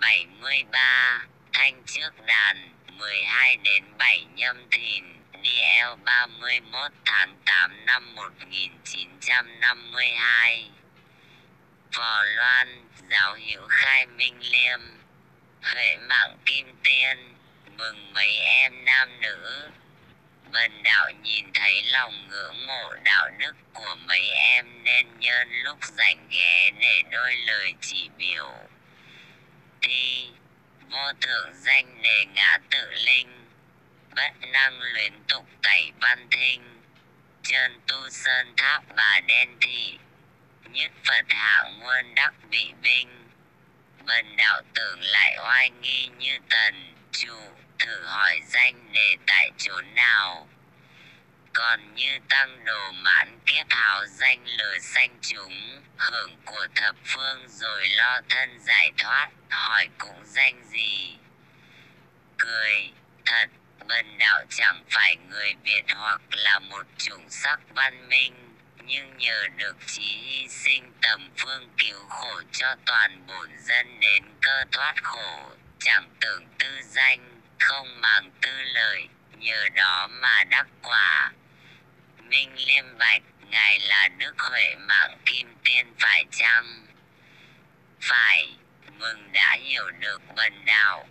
73, thanh trước đàn, 12 đến 7 nhâm thìn, DL 31 tháng 8 năm 1952. Phò Loan, giáo hiệu khai minh liêm, huệ mạng kim tiên, mừng mấy em nam nữ. Vân đạo nhìn thấy lòng ngưỡng mộ đạo đức của mấy em nên nhân lúc rảnh ghé để đôi lời chỉ biểu. Thi, vô thượng danh đề ngã tự linh, bất năng luyện tục tẩy văn thinh, chân tu sơn tháp bà đen thị, nhất Phật hạng nguồn đắc vị binh. Bần đạo tưởng lại oai nghi như tần, chủ, thử hỏi danh đề tại chỗ nào. Còn như tăng đồ mãn kiếp hào danh lời sanh chúng, hưởng của thập phương rồi lo thân giải thoát, hỏi cũng danh gì. Cười, thật, bần đạo chẳng phải người Việt hoặc là một chủng sắc văn minh, nhưng nhờ được trí hy sinh tầm phương cứu khổ cho toàn bổn dân đến cơ thoát khổ, chẳng tưởng tư danh, không màng tư lợi, nhờ đó mà đắc quả. Minh Liêm Bạch, Ngài là Đức Huệ Mạng Kim Tiên phải chăng? Phải, mừng đã hiểu được bần đạo.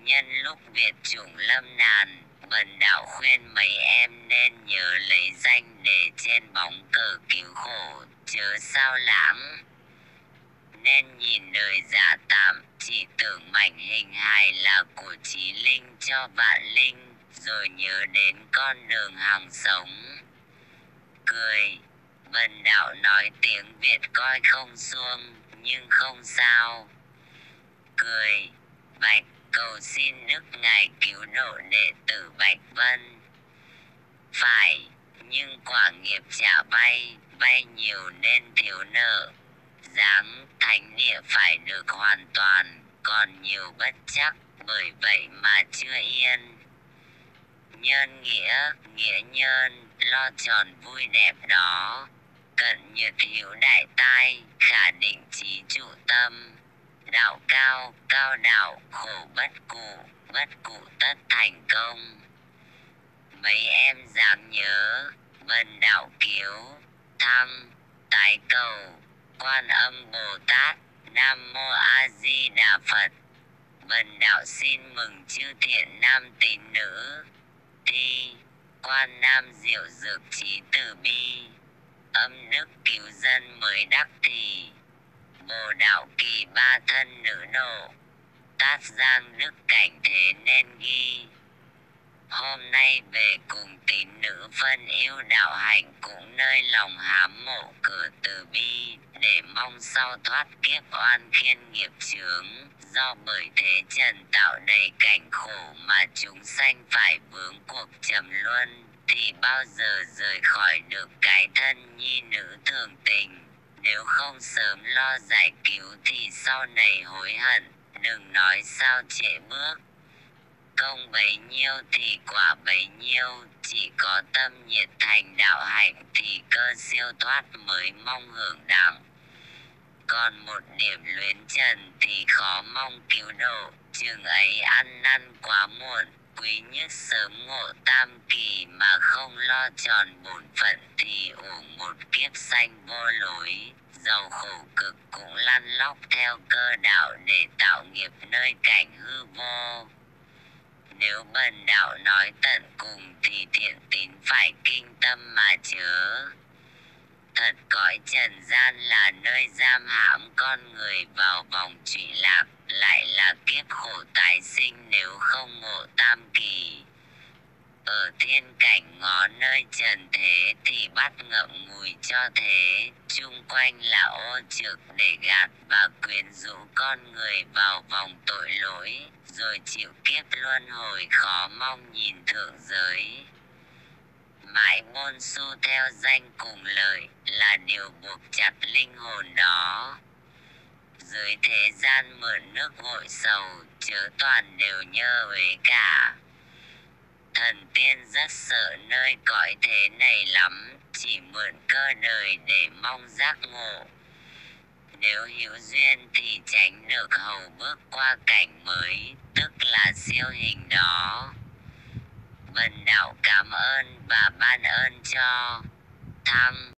Nhân lúc Việt chủng lâm nàn, bần đạo khuyên mấy em nên nhớ lấy danh để trên bóng cờ cứu khổ, chớ sao lãng. Nên nhìn đời giả tạm, chỉ tưởng mảnh hình hài là của trí linh cho vạn linh, rồi nhớ đến con đường hàng sống cười. Vân đạo nói tiếng Việt coi không xuông, nhưng không sao. Cười, Bạch cầu xin Đức Ngài cứu độ đệ tử Bạch Vân. Phải, nhưng quả nghiệp trả bay bay nhiều nên thiếu nợ. Giáng thánh địa phải được hoàn toàn, còn nhiều bất chắc, bởi vậy mà chưa yên. Nhân nghĩa, nghĩa nhân, lo tròn vui đẹp đó. Cận nhật hữu đại tai khả định trí trụ tâm. Đạo cao cao đạo khổ bất cụ bất cụ tất thành công. Mấy em dám nhớ vân đạo kiếu thăm tái cầu quan âm bồ tát nam mô a di đà phật. Vân đạo xin mừng chư thiện nam tín nữ thi quan nam diệu dược trí từ bi. Âm đức cứu dân mới đắc thì bồ đạo kỳ ba thân nữ nộ, tát giang đức cảnh thế nên ghi hôm nay về cùng tín nữ phân yêu đạo hạnh cũng nơi lòng hám mộ cửa từ bi để mong sau thoát kiếp oan khiên nghiệp chướng. Do bởi thế trần tạo đầy cảnh khổ mà chúng sanh phải vướng cuộc trầm luân, thì bao giờ rời khỏi được cái thân nhi nữ thường tình? Nếu không sớm lo giải cứu thì sau này hối hận, đừng nói sao trễ bước công bấy nhiêu thì quả bấy nhiêu, chỉ có tâm nhiệt thành đạo hạnh thì cơ siêu thoát mới mong hưởng đẳng. Còn một điểm luyến trần thì khó mong cứu độ, chừng ấy ăn năn quá muộn, quý nhất sớm ngộ tam kỳ mà không lo tròn bổn phận thì uổng một kiếp sanh vô lối, giàu khổ cực cũng lăn lóc theo cơ đạo để tạo nghiệp nơi cảnh hư vô nếu bần đạo nói tận cùng thì thiện tín phải kinh tâm mà chớ. Thật cõi trần gian là nơi giam hãm con người vào vòng trụy lạc, lại là kiếp khổ tái sinh nếu không ngộ tam kỳ. Ở thiên cảnh ngó nơi trần thế thì bắt ngậm ngùi cho thế, chung quanh là ô trực để gạt và quyến rũ con người vào vòng tội rồi, chịu kiếp luân hồi khó mong nhìn thượng giới. Mãi môn su theo danh cùng lợi là điều buộc chặt linh hồn đó. Dưới thế gian mượn nước hội sầu, chớ toàn đều nhơ uế cả. Thần tiên rất sợ nơi cõi thế này lắm, chỉ mượn cơ đời để mong giác ngộ. Nếu hữu duyên thì tránh được hầu bước qua cảnh mới, tức là siêu hình đó. Bần đạo cảm ơn và ban ơn cho. Thăm